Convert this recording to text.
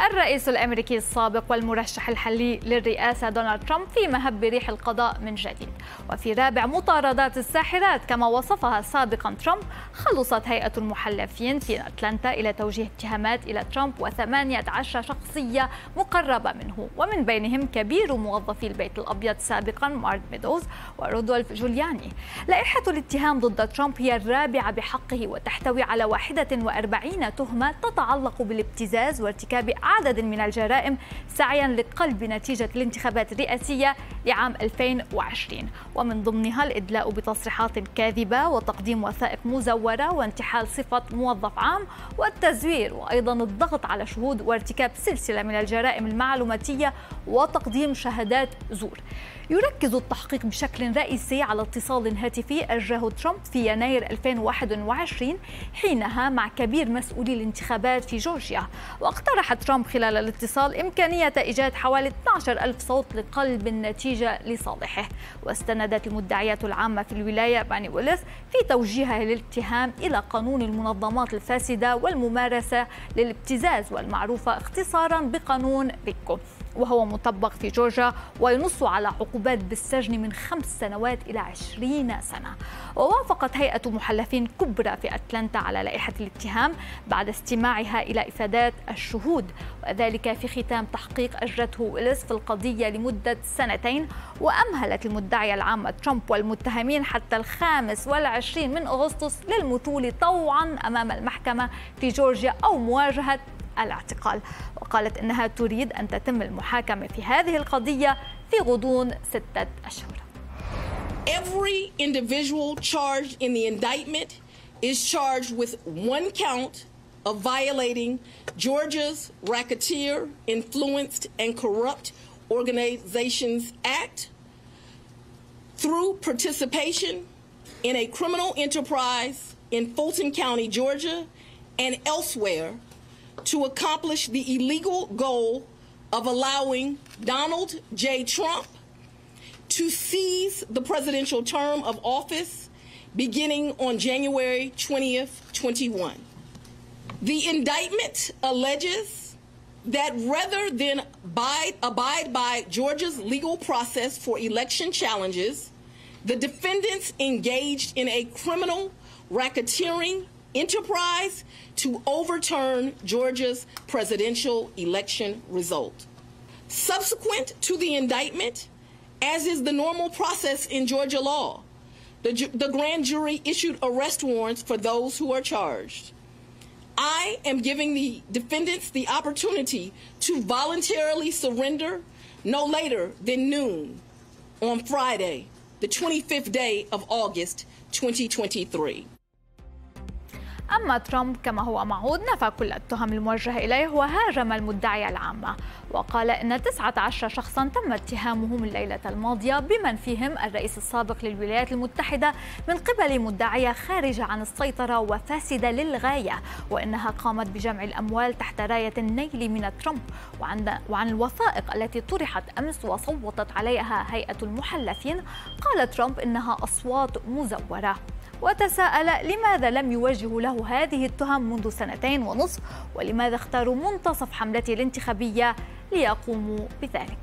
الرئيس الأمريكي السابق والمرشح الحالي للرئاسة دونالد ترامب في مهب ريح القضاء من جديد. وفي رابع مطاردات الساحرات كما وصفها سابقا ترامب خلصت هيئة المحلفين في أتلانتا إلى توجيه اتهامات إلى ترامب و18 شخصية مقربة منه. ومن بينهم كبير موظفي البيت الأبيض سابقا مارك ميدوز ورودولف جولياني. لائحة الاتهام ضد ترامب هي الرابعة بحقه وتحتوي على 41 تهمة تتعلق بالابتزاز وارتكاب عدد من الجرائم سعيا لقلب نتيجة الانتخابات الرئاسية لعام 2020 ومن ضمنها الإدلاء بتصريحات كاذبة وتقديم وثائق مزورة وانتحال صفة موظف عام والتزوير وأيضا الضغط على شهود وارتكاب سلسلة من الجرائم المعلوماتية وتقديم شهادات زور. يركز التحقيق بشكل رئيسي على اتصال هاتفي أجراه ترامب في يناير 2021 حينها مع كبير مسؤولي الانتخابات في جورجيا. واقترح ترامب خلال الاتصال إمكانية إيجاد حوالي 12 ألف صوت لقلب النتيجة لصالحه. واستندت المدعيات العامة في الولاية باني ويلس في توجيهها للاتهام إلى قانون المنظمات الفاسدة والممارسة للابتزاز والمعروفة اختصارا بقانون ريكو. وهو مطبق في جورجيا وينص على عقوبات بالسجن من خمس سنوات إلى عشرين سنة. ووافقت هيئة محلفين كبرى في أتلانتا على لائحة الاتهام بعد استماعها إلى إفادات الشهود وذلك في ختام تحقيق أجرته ويلس في القضية لمدة سنتين وأمهلت المدعية العامة ترامب والمتهمين حتى الخامس والعشرين من أغسطس للمثول طوعا أمام المحكمة في جورجيا أو مواجهة الاعتقال وقالت انها تريد ان تتم المحاكمه في هذه القضية في غضون سته اشهر. Every individual charged in the indictment is charged with one count of violating Georgia's Racketeer Influenced and Corrupt Organizations Act through participation in a criminal enterprise in Fulton County, Georgia, and elsewhere to accomplish the illegal goal of allowing Donald J. Trump to seize the presidential term of office beginning on January 20th, 21. The indictment alleges that rather than abide, abide by Georgia's legal process for election challenges, the defendants engaged in a criminal racketeering enterprise to overturn Georgia's presidential election result. Subsequent to the indictment, as is the normal process in Georgia law, the, the grand jury issued arrest warrants for those who are charged. I am giving the defendants the opportunity to voluntarily surrender no later than noon on Friday, the 25th day of August, 2023. أما ترامب كما هو معهود نفى كل التهم الموجهة إليه وهاجم المدعية العامة وقال إن 19 شخصا تم اتهامهم الليلة الماضية بمن فيهم الرئيس السابق للولايات المتحدة من قبل مدعية خارجة عن السيطرة وفاسدة للغاية وإنها قامت بجمع الأموال تحت راية النيل من ترامب وعن, وعن الوثائق التي طرحت أمس وصوتت عليها هيئة المحلفين قال ترامب إنها أصوات مزورة. وتساءل لماذا لم يوجهوا له هذه التهم منذ سنتين ونصف ولماذا اختاروا منتصف حملته الانتخابية ليقوموا بذلك.